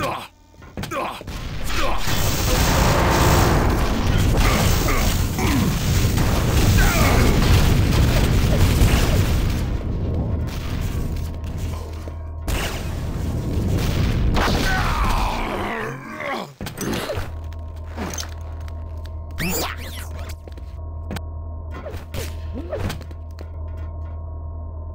Ugh! Yeah.